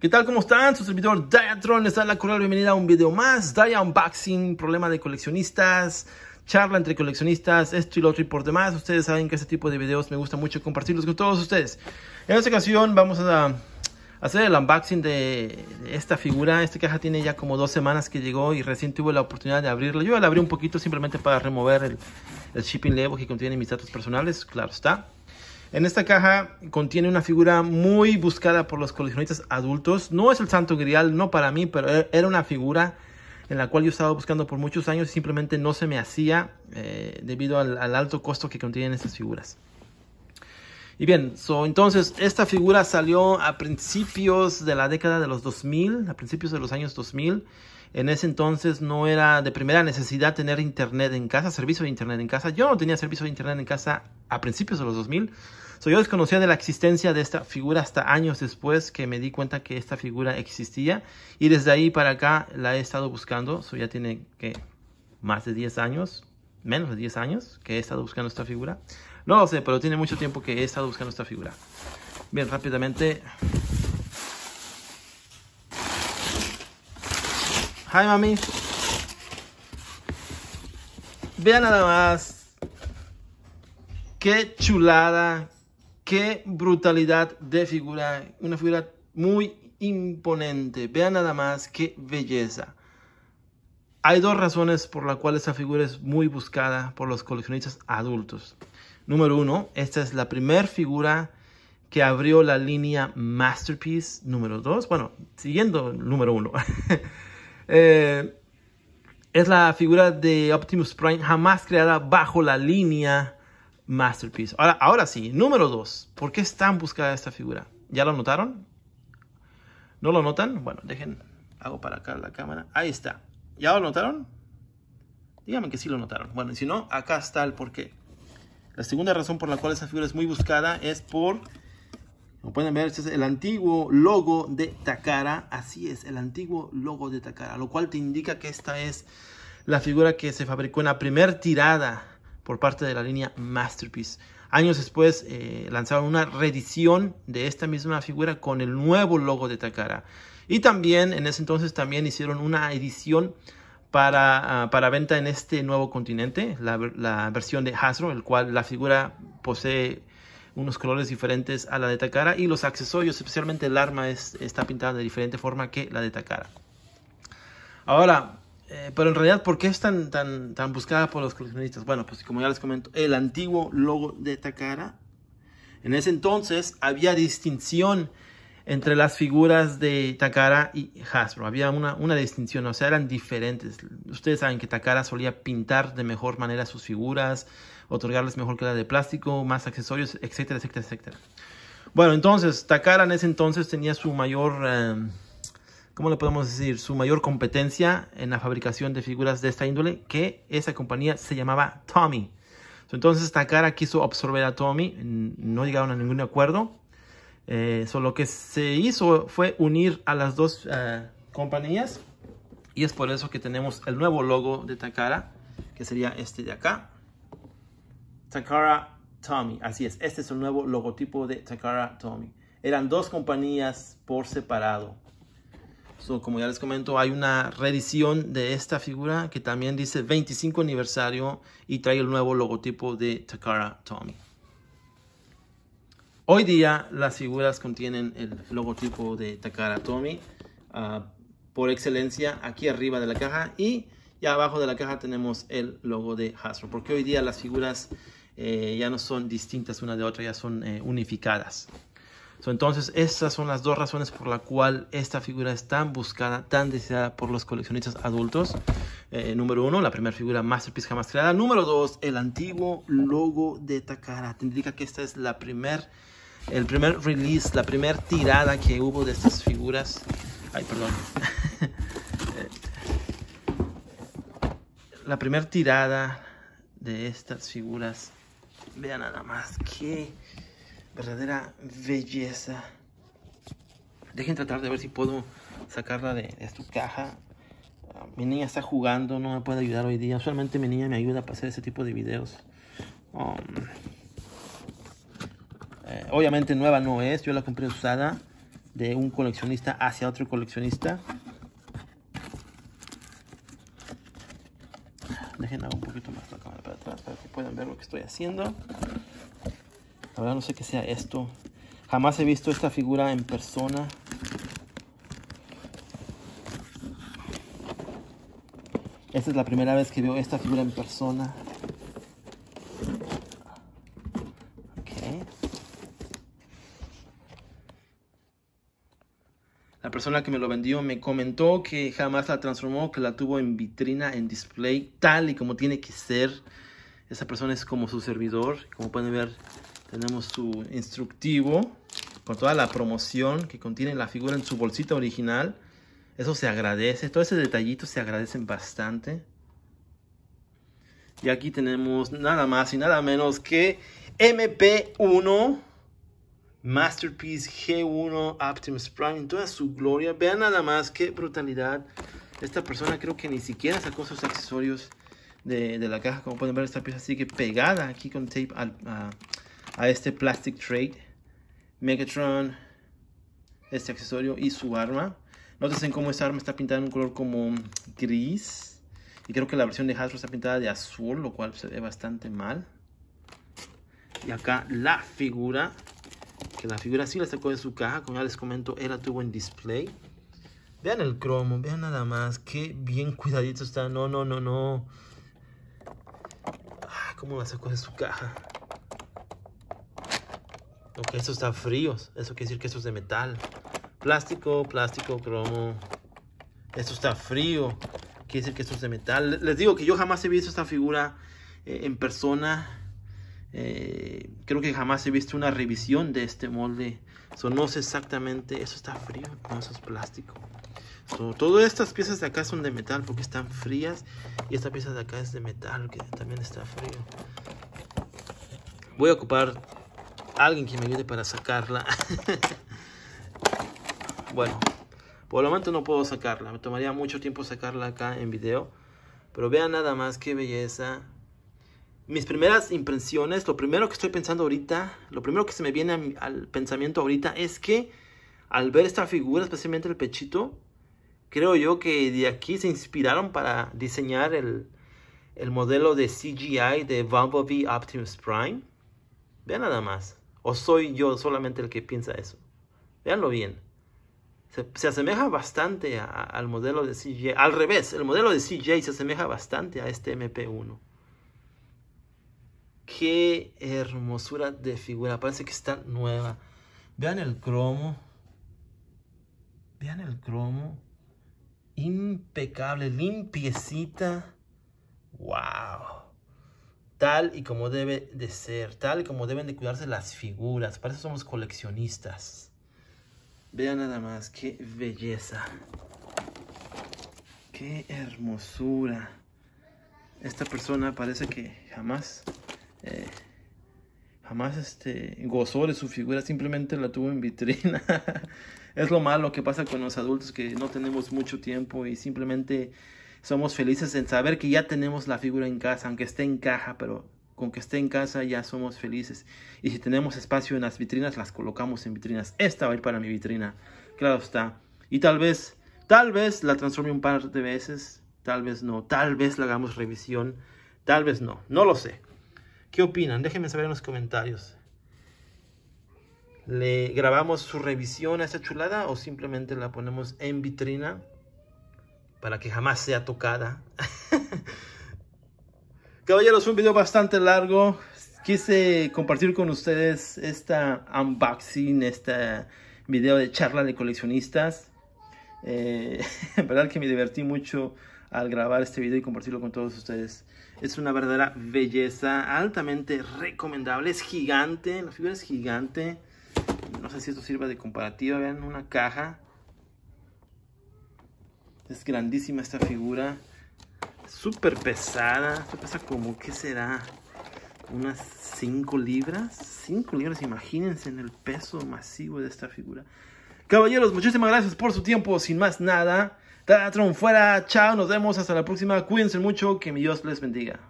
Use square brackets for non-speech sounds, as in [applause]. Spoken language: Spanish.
¿Qué tal? ¿Cómo están? Su servidor Diatron les da la cordial bienvenida a un video más. Dia Unboxing, problema de coleccionistas, charla entre coleccionistas, esto y lo otro y por demás. Ustedes saben que este tipo de videos me gusta mucho compartirlos con todos ustedes. En esta ocasión vamos a hacer el unboxing de esta figura. Esta caja tiene ya como dos semanas que llegó y recién tuve la oportunidad de abrirla. Yo la abrí un poquito simplemente para remover el, el shipping label que contiene mis datos personales, claro está. En esta caja contiene una figura muy buscada por los coleccionistas adultos. No es el santo grial, no para mí, pero e-, era una figura en la cual yo estaba buscando por muchos años y simplemente no se me hacía eh, debido al, al, alto costo que contienen estas figuras. Y bien, so, entonces esta figura salió a principios de la década de los 2000, a principios de los años 2000. En ese entonces no era de primera necesidad tener internet en casa, servicio de internet en casa. Yo no tenía servicio de internet en casa a principios de los 2000. So, yo desconocía de la existencia de esta figura hasta años después que me di cuenta que esta figura existía. Y desde ahí para acá la he estado buscando. So, ya tiene que más de 10 años, menos de 10 años que he estado buscando esta figura. No lo sé, pero tiene mucho tiempo que he estado buscando esta figura. Bien, rápidamente Hi, mami. Vean nada más. Qué chulada. Qué brutalidad de figura. Una figura muy imponente. Vean nada más qué belleza. Hay dos razones por las cuales esta figura es muy buscada por los coleccionistas adultos. Número uno, esta es la primera figura que abrió la línea Masterpiece. Número dos, bueno, siguiendo el número uno. [laughs] Eh, es la figura de Optimus Prime jamás creada bajo la línea Masterpiece. Ahora, ahora sí, número 2. ¿Por qué es tan buscada esta figura? ¿Ya lo notaron? ¿No lo notan? Bueno, dejen, hago para acá la cámara. Ahí está. ¿Ya lo notaron? Díganme que sí lo notaron. Bueno, y si no, acá está el porqué. La segunda razón por la cual esta figura es muy buscada es por como pueden ver, este es el antiguo logo de Takara. Así es, el antiguo logo de Takara. Lo cual te indica que esta es la figura que se fabricó en la primera tirada por parte de la línea Masterpiece. Años después eh, lanzaron una reedición de esta misma figura con el nuevo logo de Takara. Y también en ese entonces también hicieron una edición para, uh, para venta en este nuevo continente, la, la versión de Hasbro, el cual la figura posee unos colores diferentes a la de Takara y los accesorios, especialmente el arma, es, está pintada de diferente forma que la de Takara. Ahora, eh, pero en realidad, ¿por qué es tan, tan, tan buscada por los coleccionistas? Bueno, pues como ya les comento, el antiguo logo de Takara, en ese entonces había distinción entre las figuras de Takara y Hasbro. Había una, una distinción, o sea, eran diferentes. Ustedes saben que Takara solía pintar de mejor manera sus figuras, otorgarles mejor calidad de plástico, más accesorios, etcétera, etcétera, etcétera. Bueno, entonces, Takara en ese entonces tenía su mayor, eh, ¿cómo le podemos decir? Su mayor competencia en la fabricación de figuras de esta índole, que esa compañía se llamaba Tommy. Entonces, Takara quiso absorber a Tommy, no llegaron a ningún acuerdo. Eh, solo que se hizo fue unir a las dos uh, compañías y es por eso que tenemos el nuevo logo de Takara, que sería este de acá. Takara Tommy. Así es, este es el nuevo logotipo de Takara Tommy. Eran dos compañías por separado. So, como ya les comento, hay una reedición de esta figura que también dice 25 aniversario y trae el nuevo logotipo de Takara Tommy. Hoy día las figuras contienen el logotipo de Takara Tommy uh, por excelencia aquí arriba de la caja y ya abajo de la caja tenemos el logo de Hasbro porque hoy día las figuras eh, ya no son distintas una de otra, ya son eh, unificadas. So, entonces, estas son las dos razones por la cual esta figura es tan buscada, tan deseada por los coleccionistas adultos. Eh, número uno, la primera figura Masterpiece jamás creada. Número dos, el antiguo logo de Takara. Te indica que esta es la primer, el primer release, la primera tirada que hubo de estas figuras. Ay, perdón. [laughs] la primera tirada de estas figuras Vean nada más, qué verdadera belleza. Dejen tratar de ver si puedo sacarla de, su caja. Uh, mi niña está jugando, no me puede ayudar hoy día. Solamente mi niña me ayuda para hacer ese tipo de videos. Um, eh, obviamente nueva no es, yo la compré usada de un coleccionista hacia otro coleccionista. Dejen un poquito más la cámara para atrás para que puedan ver lo que estoy haciendo. La verdad no sé qué sea esto. Jamás he visto esta figura en persona. Esta es la primera vez que veo esta figura en persona. La persona que me lo vendió me comentó que jamás la transformó, que la tuvo en vitrina, en display, tal y como tiene que ser. Esa persona es como su servidor. Como pueden ver, tenemos su instructivo con toda la promoción que contiene la figura en su bolsita original. Eso se agradece. Todo ese detallito se agradecen bastante. Y aquí tenemos nada más y nada menos que MP1 Masterpiece G1 Optimus Prime en toda su gloria. Vean nada más qué brutalidad. Esta persona creo que ni siquiera sacó sus accesorios de, la caja. Como pueden ver, esta pieza sigue pegada aquí con tape a, a este plastic tray. Megatron, este accesorio y su arma. Noten cómo esta arma está pintada en un color como gris. Y creo que la versión de Hasbro está pintada de azul, lo cual se ve bastante mal. Y acá la figura que la figura sí la sacó de su caja, como ya les comento, era tuvo en display. Vean el cromo, vean nada más, qué bien cuidadito está, no, no, no, no. Ah, ¿Cómo la sacó de su caja? Ok, esto está frío, eso quiere decir que esto es de metal. Plástico, plástico, cromo. Esto está frío, quiere decir que esto es de metal. Les digo que yo jamás he visto esta figura eh, en persona. Eh, creo que jamás he visto una revisión de este molde. No sé exactamente. Eso está frío. No, eso es plástico. todas estas piezas de acá son de metal porque están frías. Y esta pieza de acá es de metal que también está frío. Voy a ocupar alguien que me ayude para sacarla. [laughs] bueno, por el momento no puedo sacarla. Me tomaría mucho tiempo sacarla acá en video. Pero vean nada más qué belleza mis primeras impresiones, lo primero que estoy pensando ahorita, lo primero que se me viene al pensamiento ahorita es que al ver esta figura, especialmente el pechito, creo yo que de aquí se inspiraron para diseñar el, modelo de CGI de Bumblebee Optimus Prime. Vean nada más. O soy yo solamente el que piensa eso. Veanlo bien. Se, asemeja bastante al modelo de CGI. Al revés, el modelo de CGI se asemeja bastante a este MP1. Qué hermosura de figura. Parece que está nueva. Vean el cromo. Vean el cromo. Impecable, limpiecita. Wow. Tal y como debe de ser. Tal y como deben de cuidarse las figuras. Para eso somos coleccionistas. Vean nada más. Qué belleza. Qué hermosura. Esta persona parece que jamás eh, jamás este, gozó de su figura, simplemente la tuvo en vitrina. [laughs] es lo malo que pasa con los adultos que no tenemos mucho tiempo y simplemente somos felices en saber que ya tenemos la figura en casa, aunque esté en caja, pero con que esté en casa ya somos felices. Y si tenemos espacio en las vitrinas, las colocamos en vitrinas. Esta va a ir para mi vitrina, claro está. Y tal vez, tal vez la transforme un par de veces, tal vez no, tal vez la hagamos revisión, tal vez no, no lo sé. ¿Qué opinan? Déjenme saber en los comentarios. ¿Le grabamos su revisión a esta chulada o simplemente la ponemos en vitrina para que jamás sea tocada? [laughs] Caballeros, un video bastante largo. Quise compartir con ustedes esta unboxing, este video de charla de coleccionistas. Eh, [laughs] verdad que me divertí mucho al grabar este video y compartirlo con todos ustedes. Es una verdadera belleza, altamente recomendable, es gigante, la figura es gigante. No sé si esto sirva de comparativa, vean una caja. Es grandísima esta figura, súper pesada, esto pesa como, ¿qué será? Unas 5 libras, 5 libras, imagínense en el peso masivo de esta figura. Caballeros, muchísimas gracias por su tiempo, sin más nada. Tatron fuera, chao, nos vemos hasta la próxima. Cuídense mucho, que mi Dios les bendiga.